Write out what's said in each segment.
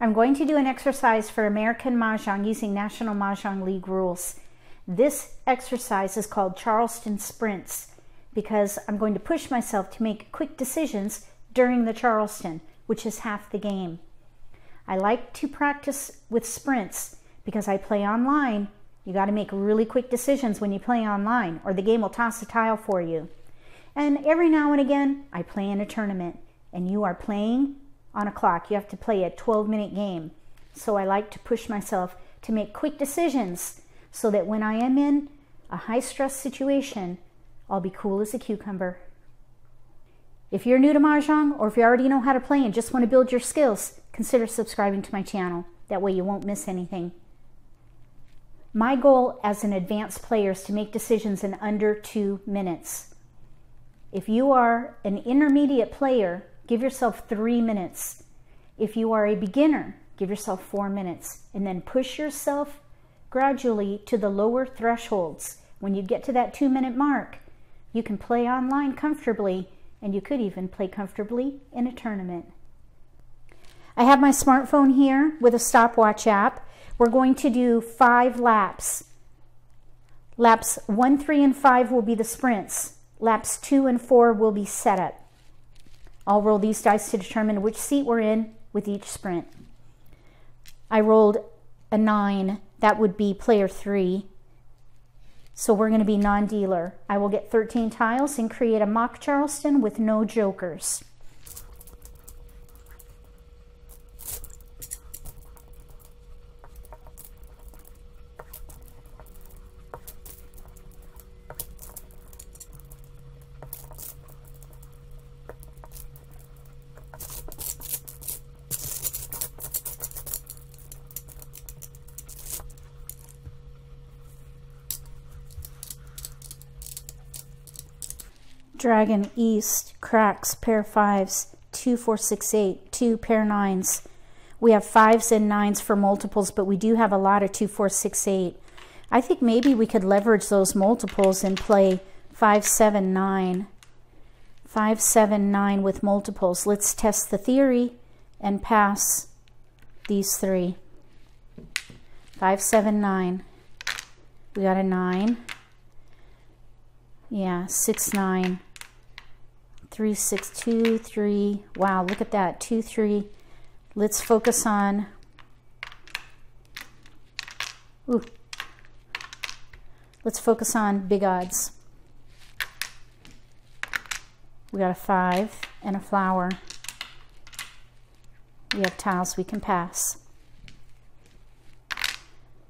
I'm going to do an exercise for American Mahjong using National Mah Jongg League rules. This exercise is called Charleston Sprints because I'm going to push myself to make quick decisions during the Charleston, which is half the game. I like to practice with sprints because I play online. You got to make really quick decisions when you play online or the game will toss a tile for you. And every now and again, I play in a tournament and you are playing on a clock. You have to play a 12 minute game. So I like to push myself to make quick decisions so that when I am in a high stress situation, I'll be cool as a cucumber. If you're new to Mahjong or if you already know how to play and just want to build your skills, consider subscribing to my channel. That way you won't miss anything. My goal as an advanced player is to make decisions in under two minutes. If you are an intermediate player, give yourself three minutes. If you are a beginner, give yourself four minutes and then push yourself gradually to the lower thresholds. When you get to that two minute mark, you can play online comfortably and you could even play comfortably in a tournament. I have my smartphone here with a stopwatch app. We're going to do five laps. Laps one, three, and five will be the sprints. Laps two and four will be setup. I'll roll these dice to determine which seat we're in with each sprint. I rolled a nine. That would be player three. So we're going to be non-dealer. I will get 13 tiles and create a mock Charleston with no jokers. Dragon East, cracks, pair fives, two, four, six, eight, two pair nines. We have fives and nines for multiples, but we do have a lot of two, four, six, eight. I think maybe we could leverage those multiples and play five, seven, nine. Five, seven, nine with multiples. Let's test the theory and pass these three. Five, seven, nine. We got a nine. Yeah, six, nine three, six, two, three. Wow, look at that, two, three. Let's focus on, ooh, let's focus on big odds. We got a five and a flower. We have tiles we can pass.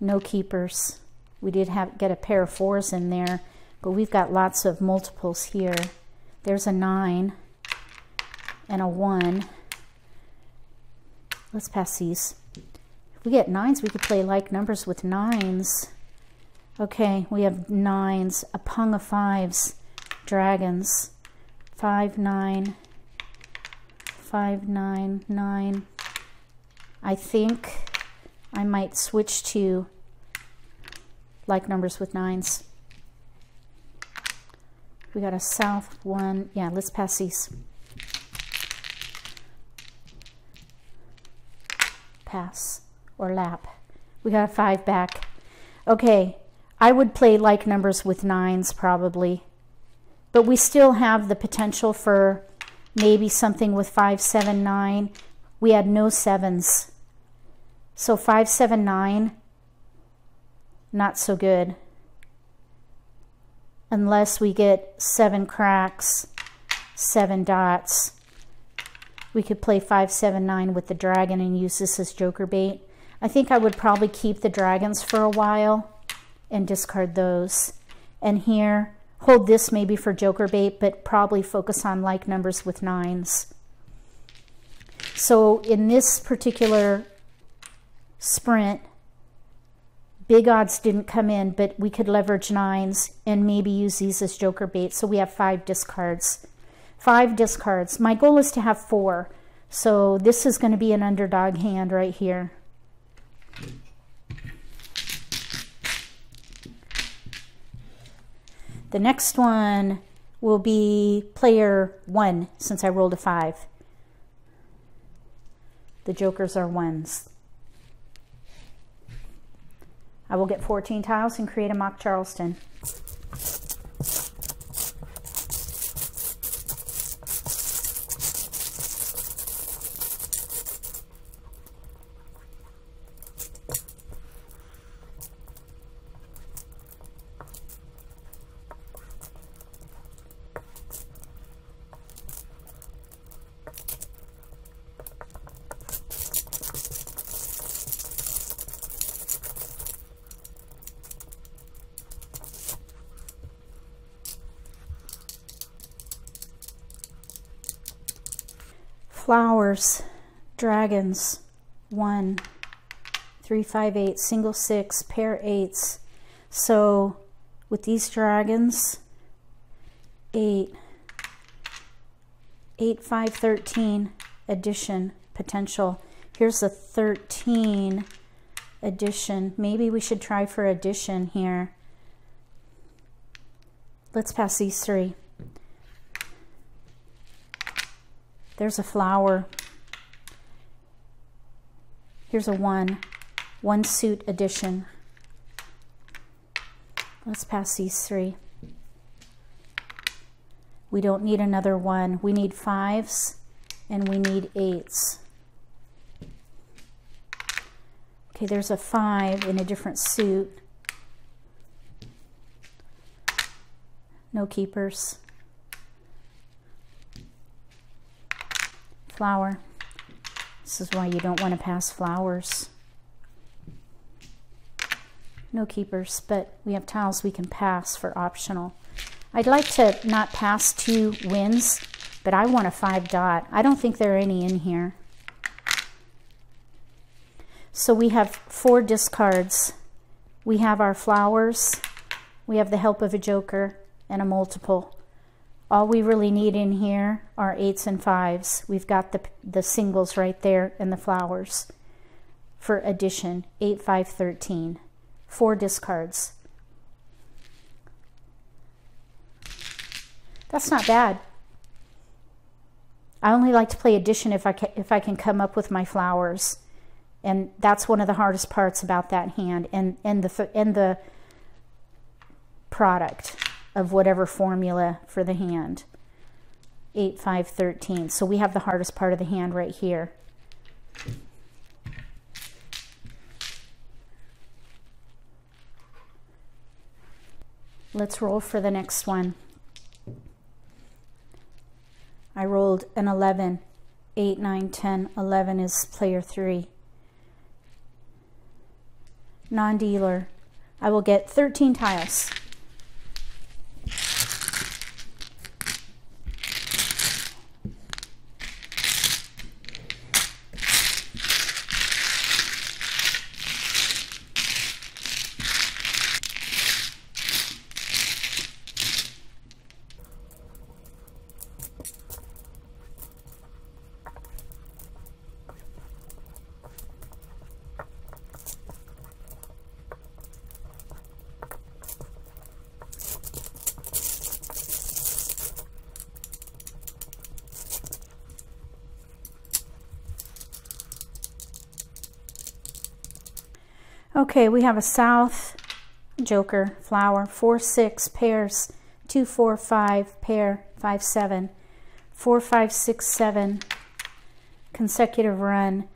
No keepers. We did have get a pair of fours in there, but we've got lots of multiples here. There's a 9 and a 1. Let's pass these. If we get 9s, we could play like numbers with 9s. Okay, we have 9s, a pung of 5s, dragons. 5, 9, 5, 9, 9. I think I might switch to like numbers with 9s. We got a south one. Yeah, let's pass these. Pass or lap. We got a five back. Okay, I would play like numbers with nines probably. But we still have the potential for maybe something with five, seven, nine. We had no sevens. So five, seven, nine, not so good unless we get seven cracks, seven dots. We could play 579 with the dragon and use this as joker bait. I think I would probably keep the dragons for a while and discard those. And here, hold this maybe for joker bait, but probably focus on like numbers with nines. So in this particular sprint, Big odds didn't come in, but we could leverage nines and maybe use these as joker bait. So we have five discards. Five discards. My goal is to have four. So this is going to be an underdog hand right here. The next one will be player one since I rolled a five. The jokers are ones. I will get 14 tiles and create a mock Charleston. Flowers, dragons, one, three, five, eight, single six, pair eights. So with these dragons, eight, eight, five, 13, addition, potential. Here's a 13 addition. Maybe we should try for addition here. Let's pass these three. There's a flower. Here's a one, one suit addition. Let's pass these three. We don't need another one. We need fives and we need eights. Okay, there's a five in a different suit. No keepers. Flower. This is why you don't want to pass flowers. No keepers, but we have tiles we can pass for optional. I'd like to not pass two wins, but I want a five dot. I don't think there are any in here. So we have four discards. We have our flowers, we have the help of a joker, and a multiple. All we really need in here are eights and fives. We've got the, the singles right there and the flowers for addition, 8, 5, 13. Four discards. That's not bad. I only like to play addition if I, can, if I can come up with my flowers. And that's one of the hardest parts about that hand and, and, the, and the product of whatever formula for the hand. 8, 5, 13. So we have the hardest part of the hand right here. Let's roll for the next one. I rolled an 11. 8, 9, 10, 11 is player 3. Non-dealer. I will get 13 tiles. Okay, we have a south joker flower, four, six pairs, two, four, five pair, five, seven, four, five, six, seven, consecutive run.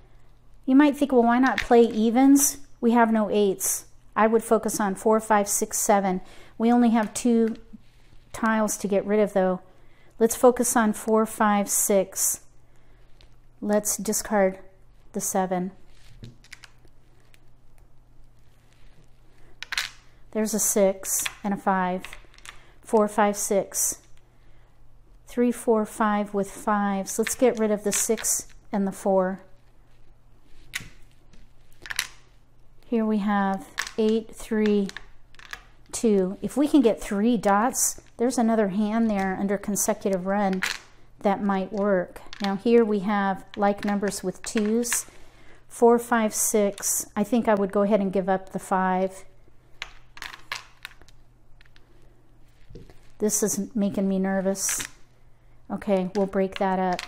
You might think, well, why not play evens? We have no eights. I would focus on four, five, six, seven. We only have two tiles to get rid of though. Let's focus on four, five, six. Let's discard the seven. There's a six and a five. Four, five, six. Three, four, five with fives. Let's get rid of the six and the four. Here we have eight, three, two. If we can get three dots, there's another hand there under consecutive run that might work. Now here we have like numbers with twos. Four, five, six. I think I would go ahead and give up the five. This is making me nervous. Okay, we'll break that up.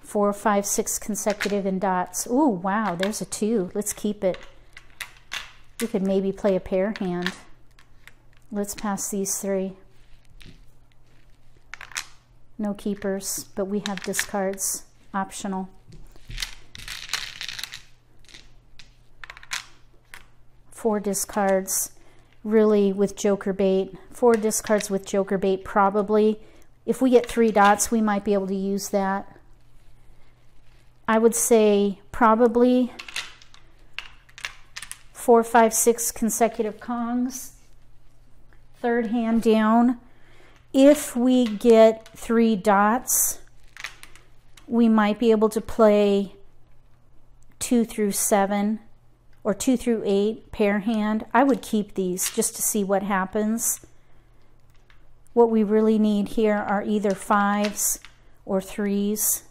Four, five, six consecutive in dots. Ooh, wow, there's a two. Let's keep it. We could maybe play a pair hand. Let's pass these three. No keepers, but we have discards, optional. Four discards, really with joker bait. Four discards with joker bait, probably. If we get three dots, we might be able to use that. I would say probably four, five, six consecutive Kongs. Third hand down. If we get three dots, we might be able to play two through seven or two through eight pair hand. I would keep these just to see what happens. What we really need here are either fives or threes.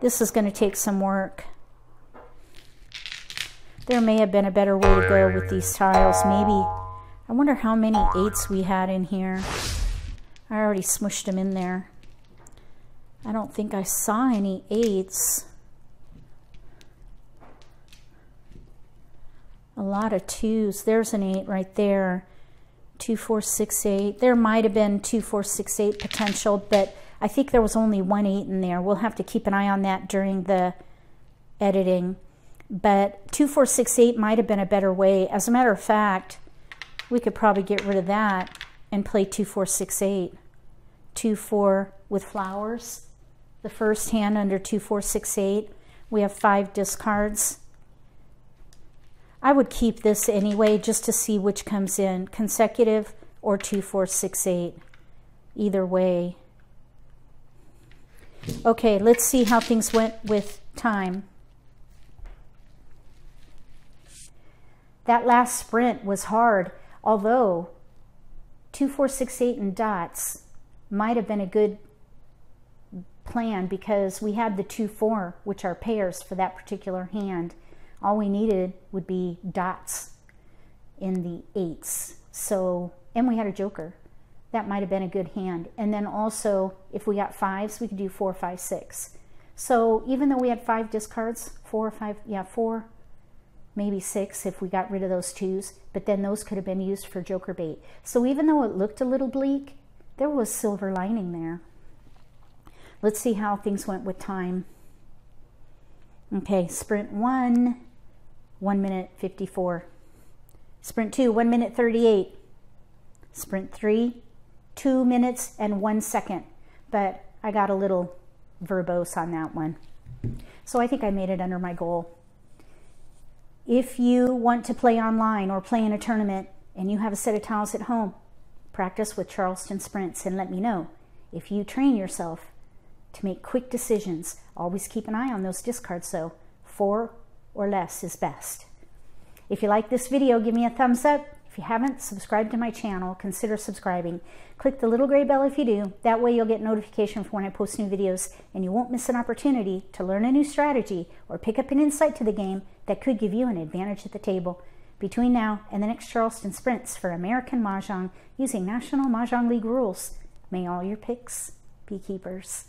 This is going to take some work. There may have been a better way to go with these tiles. Maybe, I wonder how many eights we had in here. I already smushed them in there. I don't think I saw any eights. A lot of twos. There's an eight right there. Two, four, six, eight. There might have been two, four, six, eight potential, but I think there was only one eight in there. We'll have to keep an eye on that during the editing. But 2468 might have been a better way. As a matter of fact, we could probably get rid of that and play 2468. 2-4 with flowers. The first hand under 2468. We have five discards. I would keep this anyway just to see which comes in, consecutive or 2468. Either way. Okay, let's see how things went with time. That last sprint was hard, although 2468 and dots might have been a good plan because we had the 2-4, which are pairs for that particular hand. All we needed would be dots in the eights. So, and we had a joker that might have been a good hand. And then also, if we got fives, we could do four, five, six. So even though we had five discards, four or five, yeah, four, maybe six if we got rid of those twos, but then those could have been used for joker bait. So even though it looked a little bleak, there was silver lining there. Let's see how things went with time. Okay, sprint one, one minute 54. Sprint two, one minute 38. Sprint three, two minutes and one second, but I got a little verbose on that one. So I think I made it under my goal. If you want to play online or play in a tournament and you have a set of tiles at home, practice with Charleston Sprints and let me know. If you train yourself to make quick decisions, always keep an eye on those discards though. Four or less is best. If you like this video, give me a thumbs up. If you haven't subscribed to my channel, consider subscribing. Click the little gray bell if you do. That way you'll get notification for when I post new videos and you won't miss an opportunity to learn a new strategy or pick up an insight to the game that could give you an advantage at the table. Between now and the next Charleston Sprints for American Mahjong using National Mah Jongg League rules, may all your picks be keepers.